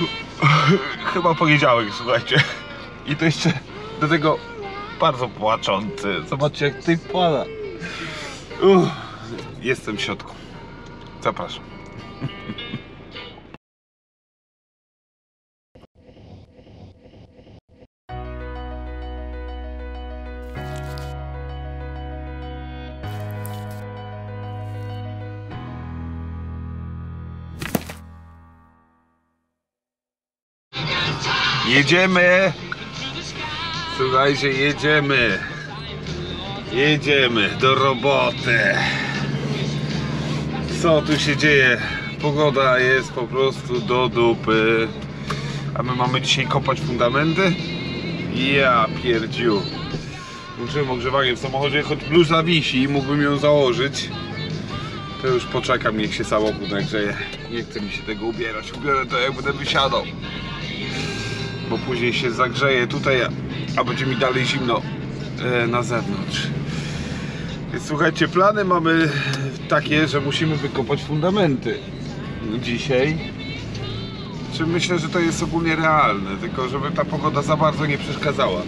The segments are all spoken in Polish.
Chyba poniedziałek, słuchajcie. I to jeszcze do tego bardzo płaczący. Zobaczcie jak tutaj pada. Uff, jestem w środku. Zapraszam. Jedziemy! Słuchajcie, jedziemy! Jedziemy do roboty! Co tu się dzieje? Pogoda jest po prostu do dupy. A my mamy dzisiaj kopać fundamenty? Ja pierdziu. Włączyłem ogrzewanie w samochodzie, choć bluza wisi i mógłbym ją założyć. To już poczekam, niech się samochód nagrzeje. Nie chce mi się tego ubierać. Ubiorę to jak będę wysiadał bo później się zagrzeje tutaj, a- będzie mi dalej zimno e, na zewnątrz. Słuchajcie, plany mamy takie, że musimy wykopać fundamenty dzisiaj. Czy myślę, że to jest ogólnie realne, tylko żeby ta pogoda za bardzo nie przeszkadzała.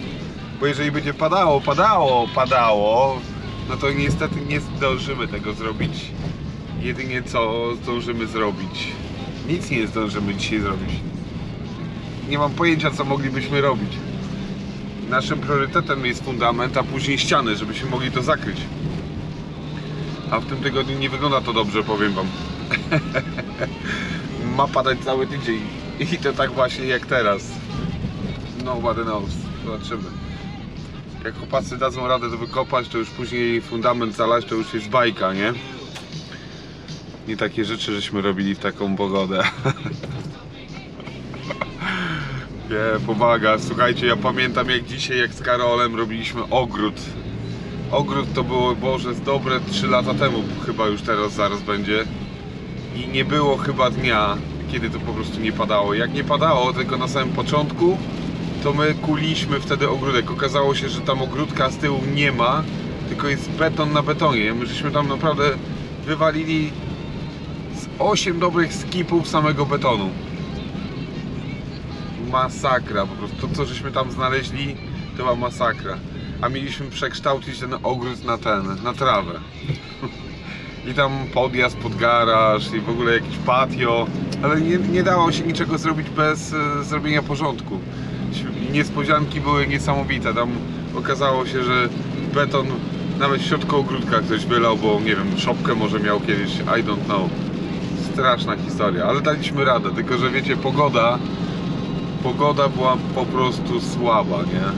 Bo jeżeli będzie padało, padało, padało, no to niestety nie zdążymy tego zrobić. Jedynie co zdążymy zrobić. Nic nie zdążymy dzisiaj zrobić nie mam pojęcia co moglibyśmy robić. Naszym priorytetem jest fundament, a później ściany, żebyśmy mogli to zakryć. A w tym tygodniu nie wygląda to dobrze, powiem wam. Ma padać cały tydzień i to tak właśnie jak teraz. Nobody knows. Zobaczymy. Jak chłopacy dadzą radę to wykopać, to już później fundament zalać, to już jest bajka, nie? Nie takie rzeczy żeśmy robili w taką pogodę. Nie, pomaga. Słuchajcie, ja pamiętam jak dzisiaj, jak z Karolem robiliśmy ogród. Ogród to było, Boże, dobre 3 lata temu, chyba już teraz, zaraz będzie. I nie było chyba dnia, kiedy to po prostu nie padało. Jak nie padało, tylko na samym początku, to my kuliśmy wtedy ogródek. Okazało się, że tam ogródka z tyłu nie ma, tylko jest beton na betonie. My żeśmy tam naprawdę wywalili z 8 dobrych skipów samego betonu masakra po prostu. To co żeśmy tam znaleźli to była masakra. A mieliśmy przekształcić ten ogród na ten, na trawę. I tam podjazd pod garaż i w ogóle jakieś patio, ale nie, nie dało się niczego zrobić bez e, zrobienia porządku. Niespodzianki były niesamowite. Tam okazało się, że beton nawet w środku ogródka ktoś wylał, bo nie wiem, szopkę może miał kiedyś, I don't know. Straszna historia, ale daliśmy radę, tylko że wiecie, pogoda pogoda była po prostu słaba, nie?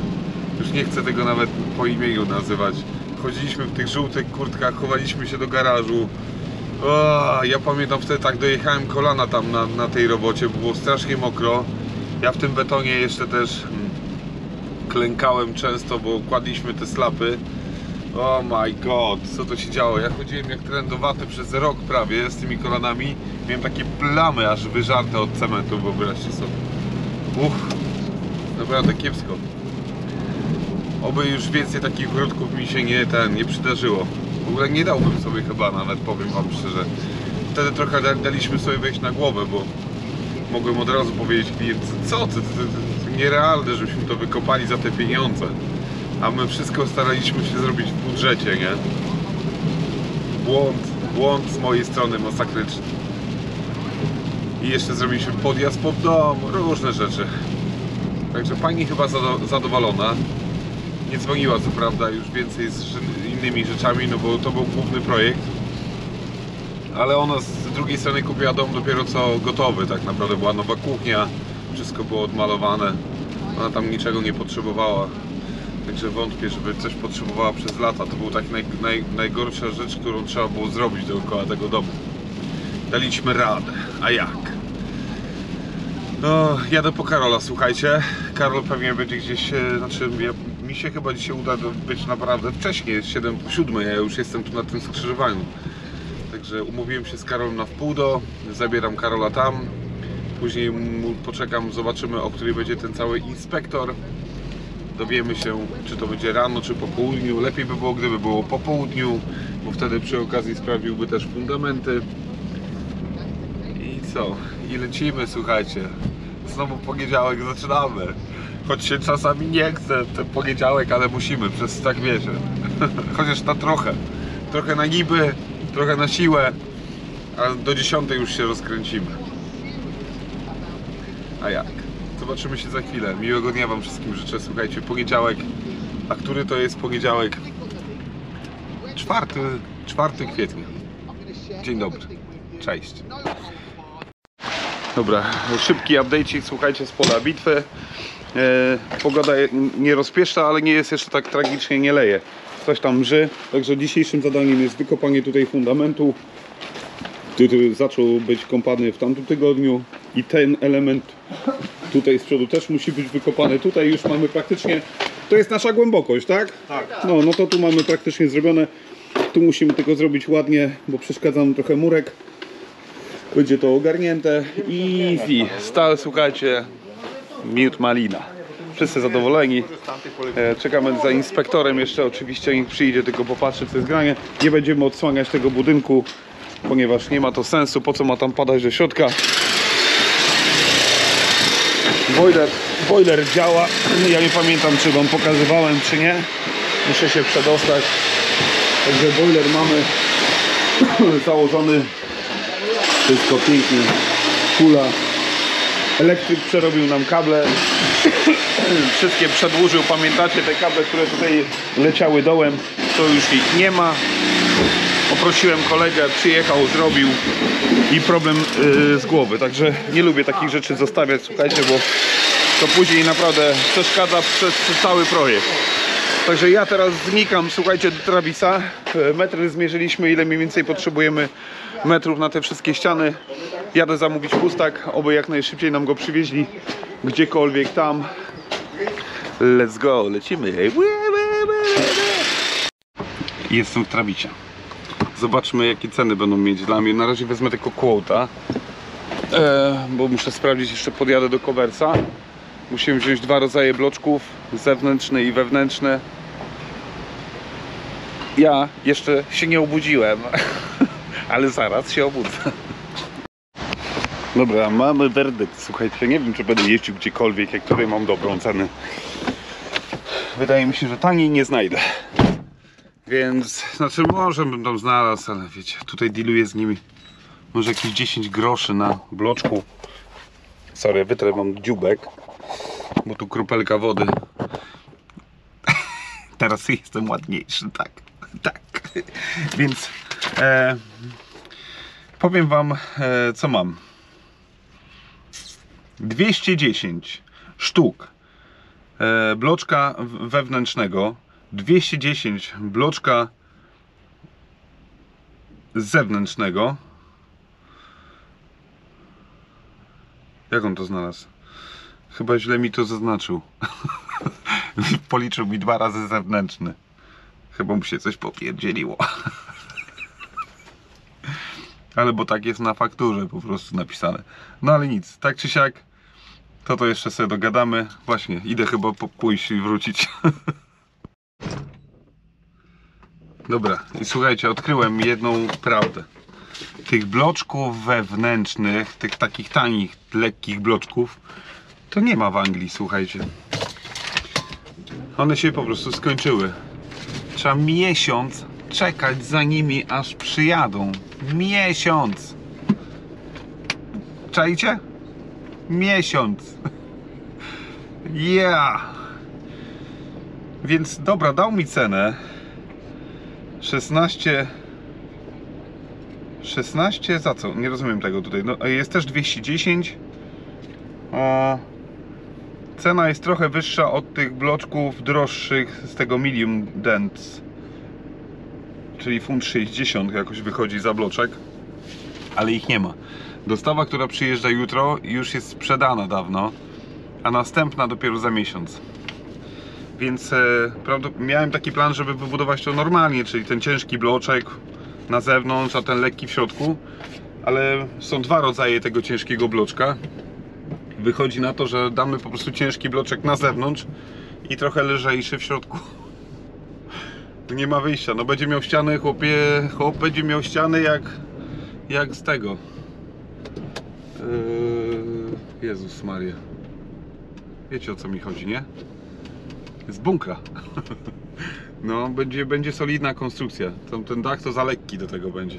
Już nie chcę tego nawet po imieniu nazywać. Chodziliśmy w tych żółtych kurtkach, chowaliśmy się do garażu. O, ja pamiętam wtedy tak dojechałem kolana tam na, na tej robocie, było strasznie mokro. Ja w tym betonie jeszcze też mm, klękałem często, bo kładliśmy te slapy. Oh my god, co to się działo? Ja chodziłem jak trendowaty przez rok prawie z tymi kolanami. Miałem takie plamy aż wyżarte od cementu, wyobraźcie sobie. Uff, naprawdę kiepsko. Oby już więcej takich wrótków mi się nie, ten, nie przydarzyło. W ogóle nie dałbym sobie chyba nawet, powiem wam szczerze. Wtedy trochę da- daliśmy sobie wejść na głowę, bo mogłem od razu powiedzieć klientce, co ty, to, to, to nierealne, żebyśmy to wykopali za te pieniądze. A my wszystko staraliśmy się zrobić w budżecie, nie? Błąd, błąd z mojej strony masakryczny. I jeszcze zrobiliśmy podjazd pod dom, różne rzeczy. Także pani chyba zado- zadowolona. Nie dzwoniła co prawda już więcej z innymi rzeczami, no bo to był główny projekt. Ale ona z drugiej strony kupiła dom dopiero co gotowy, tak naprawdę była nowa kuchnia, wszystko było odmalowane. Ona tam niczego nie potrzebowała. Także wątpię, żeby coś potrzebowała przez lata. To był tak naj, naj, najgorsza rzecz, którą trzeba było zrobić dookoła tego domu. Daliśmy radę. A jak? No, jadę po Karola, słuchajcie. Karol pewnie będzie gdzieś, e, znaczy ja, mi się chyba dzisiaj uda być naprawdę wcześniej, jest 7 po 7, ja już jestem tu na tym skrzyżowaniu. Także umówiłem się z Karolem na wpół do, zabieram Karola tam. Później poczekam, zobaczymy o której będzie ten cały inspektor. Dowiemy się, czy to będzie rano, czy po południu. Lepiej by było, gdyby było po południu, bo wtedy przy okazji sprawdziłby też fundamenty. I lecimy, słuchajcie. znowu poniedziałek zaczynamy. Choć się czasami nie chce ten poniedziałek, ale musimy, przez tak wiecie. Chociaż na trochę. Trochę na niby, trochę na siłę, a do 10 już się rozkręcimy. A jak? Zobaczymy się za chwilę. Miłego dnia Wam wszystkim życzę. Słuchajcie, poniedziałek. A który to jest poniedziałek? 4, 4 kwietnia. Dzień dobry. Cześć. Dobra, szybki update, słuchajcie, z pola bitwy. E, pogoda nie rozpieszcza, ale nie jest jeszcze tak tragicznie, nie leje. Coś tam mrzy, także dzisiejszym zadaniem jest wykopanie tutaj fundamentu, który zaczął być kąpany w tamtym tygodniu i ten element tutaj z przodu też musi być wykopany. Tutaj już mamy praktycznie, to jest nasza głębokość, tak? Tak. No, no to tu mamy praktycznie zrobione. Tu musimy tylko zrobić ładnie, bo przeszkadza nam trochę murek. Będzie to ogarnięte. Easy. Stal, słuchajcie, miód malina. Wszyscy zadowoleni. E, Czekamy za inspektorem jeszcze oczywiście, niech przyjdzie tylko popatrzy co jest granie. Nie będziemy odsłaniać tego budynku, ponieważ nie ma to sensu. Po co ma tam padać do środka? Boiler, boiler działa. Ja nie pamiętam czy wam pokazywałem czy nie. Muszę się przedostać. Także boiler mamy założony. Wszystko pięknie. Kula. Elektryk przerobił nam kable. Wszystkie przedłużył. Pamiętacie te kable, które tutaj leciały dołem? To już ich nie ma. Poprosiłem kolegę, przyjechał, zrobił i problem yy, z głowy. Także nie lubię takich rzeczy zostawiać, słuchajcie, bo to później naprawdę przeszkadza przez, cały projekt. Także ja teraz znikam, słuchajcie, do Travisa. E, Metry zmierzyliśmy, ile mniej więcej potrzebujemy metrów na te wszystkie ściany. Jadę zamówić pustak, oby jak najszybciej nam go przywieźli gdziekolwiek tam. Let's go, lecimy. Jestem w Trawicie. Zobaczmy jakie ceny będą mieć dla mnie. Na razie wezmę tylko quota, e, bo muszę sprawdzić, jeszcze podjadę do Kowersa. Musimy wziąć dwa rodzaje bloczków, zewnętrzne i wewnętrzne. Ja jeszcze się nie obudziłem, ale zaraz się obudzę. Dobra, mamy werdykt. Słuchajcie, nie wiem, czy będę jeździł gdziekolwiek, jak tutaj mam dobrą cenę. Wydaje mi się, że taniej nie znajdę. Więc, znaczy może bym tam znalazł, ale wiecie, tutaj dealuję z nimi. Może jakieś 10 groszy na bloczku. Sorry, wytrę mam dziubek, bo tu kropelka wody. Teraz jestem ładniejszy, tak. Tak. Więc e, powiem wam, e, co mam. 210 sztuk e, bloczka wewnętrznego, 210 bloczka zewnętrznego. Jak on to znalazł? Chyba źle mi to zaznaczył. Policzył mi dwa razy zewnętrzny. Chyba mu się coś popierdzieliło. Ale bo tak jest na fakturze po prostu napisane. No ale nic, tak czy siak, to to jeszcze sobie dogadamy. Właśnie, idę chyba pójść i wrócić. Dobra, i słuchajcie, odkryłem jedną prawdę. Tych bloczków wewnętrznych, tych takich tanich, lekkich bloczków, to nie ma w Anglii, słuchajcie. One się po prostu skończyły. Trzeba miesiąc czekać za nimi, aż przyjadą. Miesiąc! Czajcie? Miesiąc! Yeah! Więc dobra, dał mi cenę 16 16 za co? Nie rozumiem tego tutaj. No, jest też 210. A cena jest trochę wyższa od tych bloczków droższych z tego medium dents. Czyli funt 60 jakoś wychodzi za bloczek. Ale ich nie ma. Dostawa, która przyjeżdża jutro, już jest sprzedana dawno, a następna dopiero za miesiąc. Więc e, miałem taki plan, żeby wybudować to normalnie, czyli ten ciężki bloczek na zewnątrz, a ten lekki w środku. Ale są dwa rodzaje tego ciężkiego bloczka. Wychodzi na to, że damy po prostu ciężki bloczek na zewnątrz i trochę lżejszy w środku. Nie ma wyjścia. No będzie miał ściany, chłopie, chłop będzie miał ściany jak, jak z tego. Yy, Jezus Maria. Wiecie o co mi chodzi, nie? Z bunkra. No, będzie, będzie solidna konstrukcja. Ten, ten dach to za lekki do tego będzie.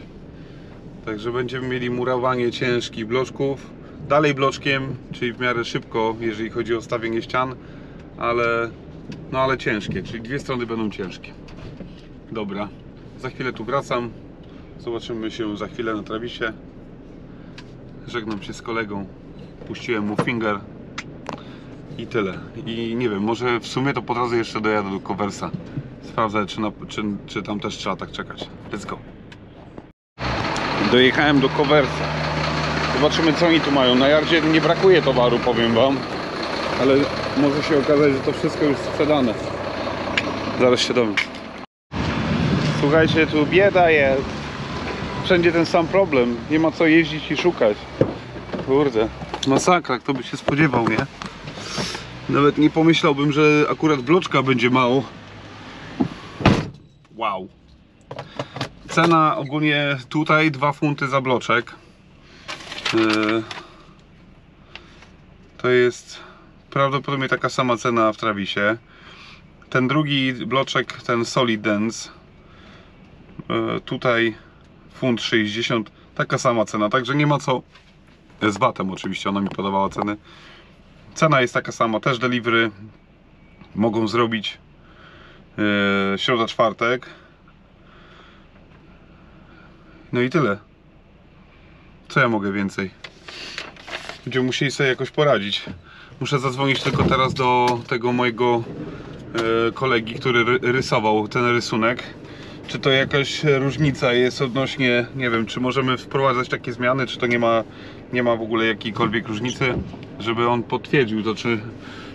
Także będziemy mieli murowanie ciężkich bloczków. Dalej bloczkiem, czyli w miarę szybko, jeżeli chodzi o stawienie ścian, ale, no ale ciężkie, czyli dwie strony będą ciężkie. Dobra, za chwilę tu wracam. Zobaczymy się za chwilę na trawisie. Żegnam się z kolegą. Puściłem mu finger. I tyle. I nie wiem, może w sumie to po drodze jeszcze dojadę do Coversa. Sprawdzę, czy, na, czy, czy tam też trzeba tak czekać. Let's go. Dojechałem do Coversa. Zobaczymy, co oni tu mają. Na jardzie nie brakuje towaru, powiem Wam. Ale może się okazać, że to wszystko już sprzedane. Zaraz się dowiem. Słuchajcie, tu bieda jest. Wszędzie ten sam problem. Nie ma co jeździć i szukać. Kurde. Masakra, kto by się spodziewał, nie? Nawet nie pomyślałbym, że akurat bloczka będzie mało. Wow. Cena ogólnie tutaj 2 funty za bloczek. Yy, To jest prawdopodobnie taka sama cena w Travisie. Ten drugi bloczek, ten Solid Dance, tutaj funt 60, taka sama cena, także nie ma co z VAT-em oczywiście, ona mi podawała ceny. Cena jest taka sama, też delivery mogą zrobić yy, środa, czwartek. No i tyle. Co ja mogę więcej? Będziemy musieli sobie jakoś poradzić. Muszę zadzwonić tylko teraz do tego mojego e, kolegi, który ry- rysował ten rysunek. Czy to jakaś różnica jest odnośnie, nie wiem, czy możemy wprowadzać takie zmiany, czy to nie ma, nie ma w ogóle jakiejkolwiek różnicy, żeby on potwierdził to, czy,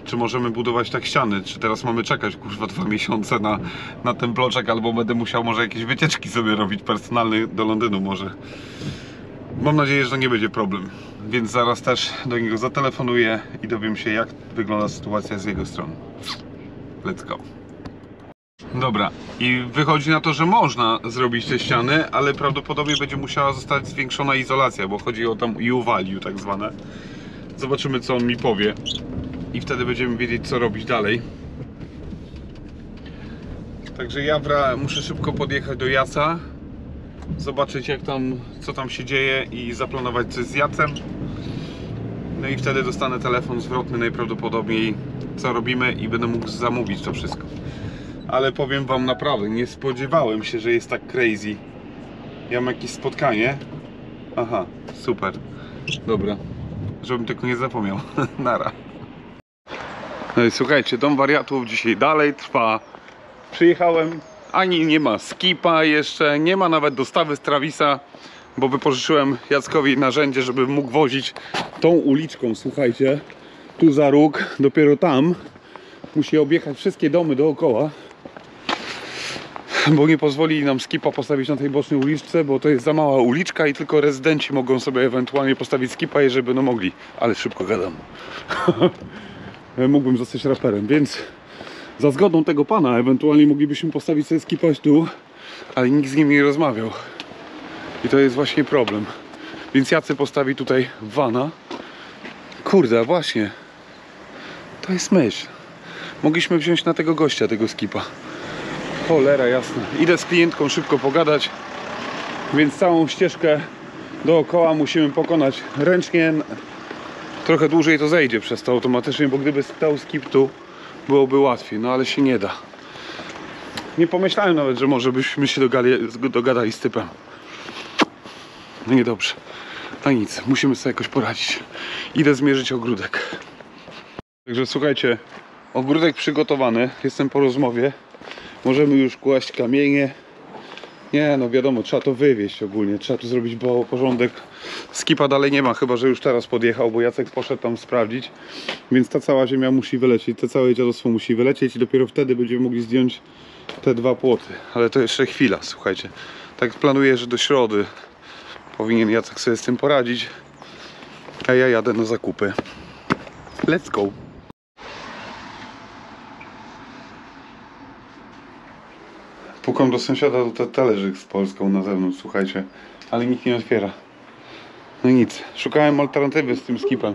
czy możemy budować tak ściany, czy teraz mamy czekać kurwa dwa miesiące na, na ten bloczek, albo będę musiał może jakieś wycieczki sobie robić personalne do Londynu może. Mam nadzieję, że to nie będzie problem. Więc zaraz też do niego zatelefonuję i dowiem się, jak wygląda sytuacja z jego strony. Let's go. Dobra, i wychodzi na to, że można zrobić te ściany, ale prawdopodobnie będzie musiała zostać zwiększona izolacja, bo chodzi o tam U-value tak zwane. Zobaczymy, co on mi powie. I wtedy będziemy wiedzieć, co robić dalej. Także ja muszę szybko podjechać do Jaca, zobaczyć jak tam, co tam się dzieje i zaplanować coś z Jacem. No i wtedy dostanę telefon zwrotny najprawdopodobniej, co robimy i będę mógł zamówić to wszystko. Ale powiem Wam naprawdę, nie spodziewałem się, że jest tak crazy. Ja mam jakieś spotkanie. Aha, super. Dobra. Żebym tylko nie zapomniał. Nara. No i słuchajcie, dom wariatów dzisiaj dalej trwa. Przyjechałem, ani nie ma skipa jeszcze, nie ma nawet dostawy z Travisa, bo wypożyczyłem Jackowi narzędzie, żeby mógł wozić tą uliczką, słuchajcie, tu za róg, dopiero tam musi objechać wszystkie domy dookoła, bo nie pozwoli nam skipa postawić na tej bocznej uliczce, bo to jest za mała uliczka i tylko rezydenci mogą sobie ewentualnie postawić skipa, jeżeli będą mogli, ale szybko gadam. Mógłbym zostać raperem, więc za zgodą tego pana ewentualnie moglibyśmy postawić sobie skipać tu, ale nikt z nim nie rozmawiał. I to jest właśnie problem. Więc Jacy postawi tutaj wana. Kurde, właśnie. To jest myśl. Mogliśmy wziąć na tego gościa tego skipa. Cholera jasna. Idę z klientką szybko pogadać, więc całą ścieżkę dookoła musimy pokonać ręcznie. Trochę dłużej to zejdzie przez to automatycznie, bo gdyby stał skip tu, byłoby łatwiej, no ale się nie da. Nie pomyślałem nawet, że może byśmy się dogali, dogadali z typem. No niedobrze. No nic, musimy sobie jakoś poradzić. Idę zmierzyć ogródek. Także słuchajcie, ogródek przygotowany. Jestem po rozmowie. Możemy już kłaść kamienie. Nie, no wiadomo, trzeba to wywieźć ogólnie. Trzeba tu zrobić bo porządek. Skipa dalej nie ma, chyba że już teraz podjechał, bo Jacek poszedł tam sprawdzić. Więc ta cała ziemia musi wylecieć, to całe dziadostwo musi wylecieć i dopiero wtedy będziemy mogli zdjąć te dwa płoty. Ale to jeszcze chwila, słuchajcie. Tak planuję, że do środy powinien Jacek sobie z tym poradzić. A ja jadę na zakupy. Let's go! Pukam do sąsiada, to talerzyk z Polską na zewnątrz, słuchajcie. Ale nikt nie otwiera. No nic, szukałem alternatywy z tym skipem.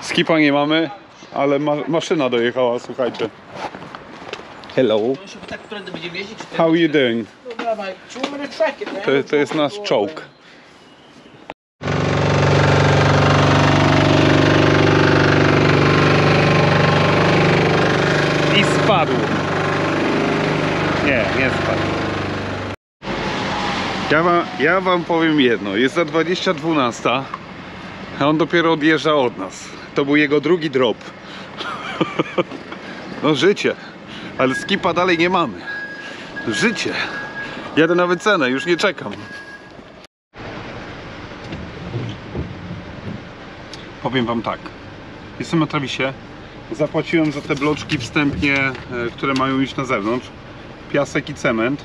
Skipa nie mamy, ale ma maszyna dojechała, słuchajcie. Hello. How you doing? To, to jest nasz czołg. Spadł. Nie, nie spadł. Ja wam, ja wam powiem jedno. Jest za 2012, a on dopiero odjeżdża od nas. To był jego drugi drop. No życie. Ale skipa dalej nie mamy. Życie. Jadę na wycenę, już nie czekam. Powiem wam tak. Jestem na trawisie. Zapłaciłem za te bloczki wstępnie, e, które mają iść na zewnątrz. Piasek i cement.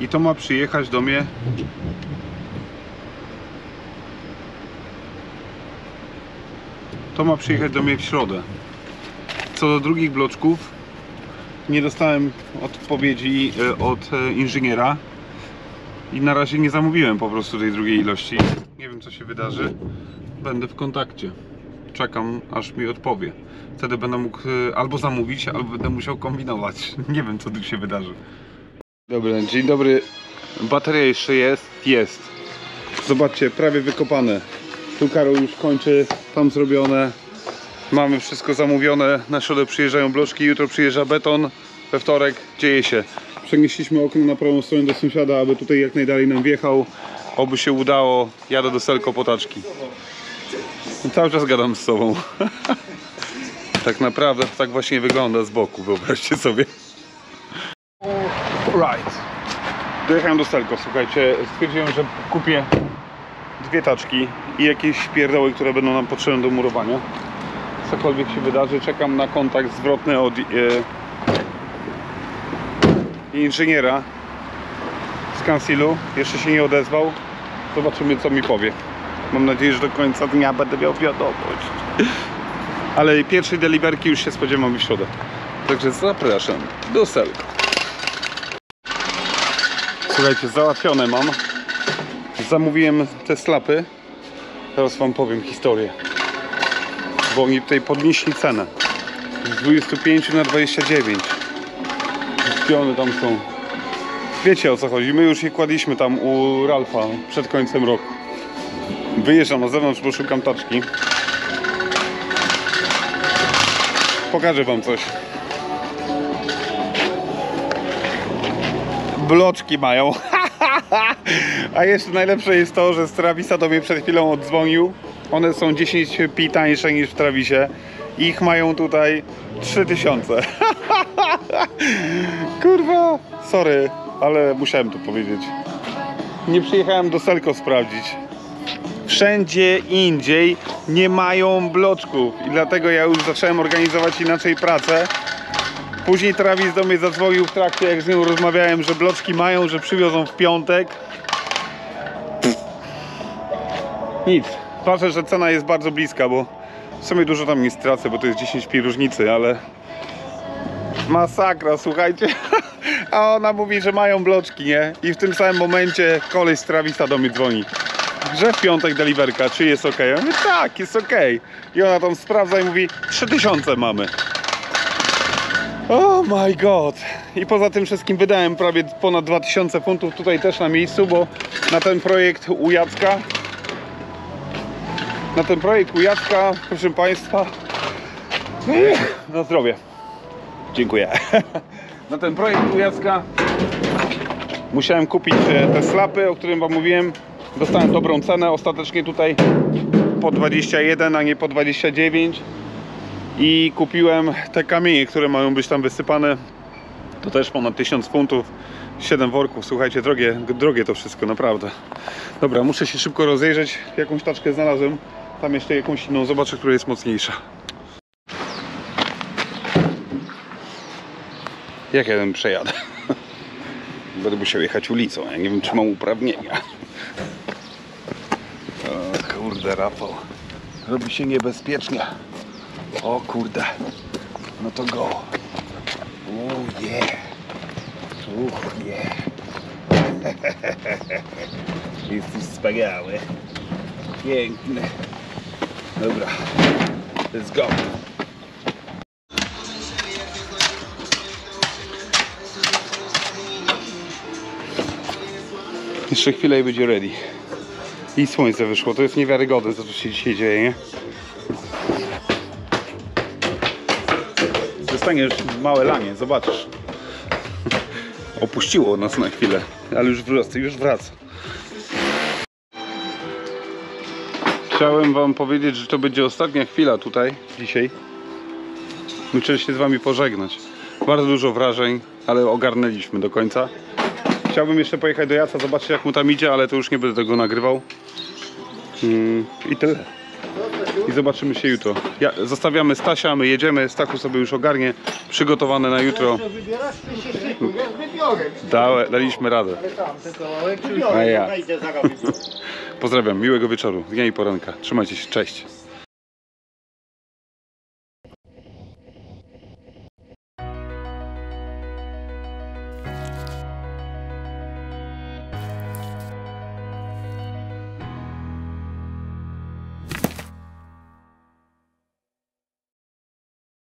I to ma przyjechać do mnie. To ma przyjechać do mnie w środę. Co do drugich bloczków, nie dostałem odpowiedzi e, od e, inżyniera i na razie nie zamówiłem po prostu tej drugiej ilości. Nie wiem co się wydarzy. Będę w kontakcie. Czekam aż mi odpowie. Wtedy będę mógł e, albo zamówić, albo będę musiał kombinować. Nie wiem co tu się wydarzy. Dobry, dzień dobry. Bateria jeszcze jest? Jest. Zobaczcie, prawie wykopane. Tu Karol już kończy, tam zrobione. Mamy wszystko zamówione. Na środę przyjeżdżają bloczki, jutro przyjeżdża beton. We wtorek dzieje się. Przenieśliśmy okno na prawą stronę do sąsiada, aby tutaj jak najdalej nam wjechał. Oby się udało. Jadę do Selko potaczki. Cały czas gadam z sobą. tak naprawdę tak właśnie wygląda z boku, wyobraźcie sobie. Right. Dojechałem do Selko, słuchajcie. Stwierdziłem, że kupię dwie taczki i jakieś pierdoły, które będą nam potrzebne do murowania cokolwiek się wydarzy, czekam na kontakt zwrotny od e, inżyniera z Kansilu. Jeszcze się nie odezwał. Zobaczymy co mi powie. Mam nadzieję, że do końca dnia będę miał wiadomość. Ale pierwszej deliverki już się spodziewam w środę. Także zapraszam do Selko. Słuchajcie, załatwione mam. Zamówiłem te slapy. Teraz wam powiem historię bo oni tutaj podnieśli cenę z 25 na 29 Piony tam są wiecie o co chodzi, my już je kładliśmy tam u Ralfa przed końcem roku wyjeżdżam na zewnątrz, bo szukam taczki pokażę wam coś bloczki mają a jeszcze najlepsze jest to, że z Travisa do mnie przed chwilą odzwonił one są 10 pi tańsze niż w Travisie. Ich mają tutaj 3000. Kurwa, sorry, ale musiałem to powiedzieć. Nie przyjechałem do Selko sprawdzić. Wszędzie indziej nie mają bloczków i dlatego ja już zacząłem organizować inaczej pracę. Później Travis do mnie zadzwonił w trakcie, jak z nią rozmawiałem, że bloczki mają, że przywiozą w piątek. Nic. Patrzę, że cena jest bardzo bliska, bo w sumie dużo tam nie stracę, bo to jest 10 pi różnicy, ale masakra, słuchajcie. A ona mówi, że mają bloczki, nie? I w tym samym momencie koleś z Travisa do mnie dzwoni. Że w piątek deliverka, czy jest ok? Ja mówię, tak, jest ok. I ona tam sprawdza i mówi, 3000 mamy. Oh my god. I poza tym wszystkim wydałem prawie ponad 2000 funtów tutaj też na miejscu, bo na ten projekt u Jacka na ten projekt u Jacka, proszę Państwa na zdrowie dziękuję na ten projekt u Jacka musiałem kupić e, te slapy, o którym Wam mówiłem dostałem dobrą cenę, ostatecznie tutaj po 21, a nie po 29 i kupiłem te kamienie, które mają być tam wysypane to też ponad 1000 funtów 7 worków, słuchajcie, drogie, drogie to wszystko, naprawdę. Dobra, muszę się szybko rozejrzeć. Jakąś taczkę znalazłem. Tam jeszcze jakąś inną, zobaczę, która jest mocniejsza. Jak ja ten przejadę? Będę musiał jechać ulicą, ja nie wiem, czy mam uprawnienia. Kurde, Rafał. Robi się niebezpiecznie. O kurde. No to go. Oh yeah. Uch, yeah. Jesteś wspaniały. Piękny. Dobra. Let's go. Jeszcze chwilę i będzie ready. I słońce wyszło. To jest niewiarygodne, co tu się dzisiaj dzieje, nie? Dostaniesz małe lanie, zobaczysz. Opuściło nas na chwilę, ale już wraca, już wraca. Chciałem wam powiedzieć, że to będzie ostatnia chwila tutaj, dzisiaj. Muszę się z wami pożegnać. Bardzo dużo wrażeń, ale ogarnęliśmy do końca. Chciałbym jeszcze pojechać do Jaca, zobaczyć jak mu tam idzie, ale to już nie będę tego nagrywał. Mm, I tyle. I zobaczymy się jutro. Ja, zostawiamy Stasia, my jedziemy, Stachu sobie już ogarnie, przygotowane na jutro. Wybierasz, ty się szykuj, ja wybiorę. Da, daliśmy radę. A ja. Pozdrawiam, miłego wieczoru, dnia i poranka. Trzymajcie się, cześć.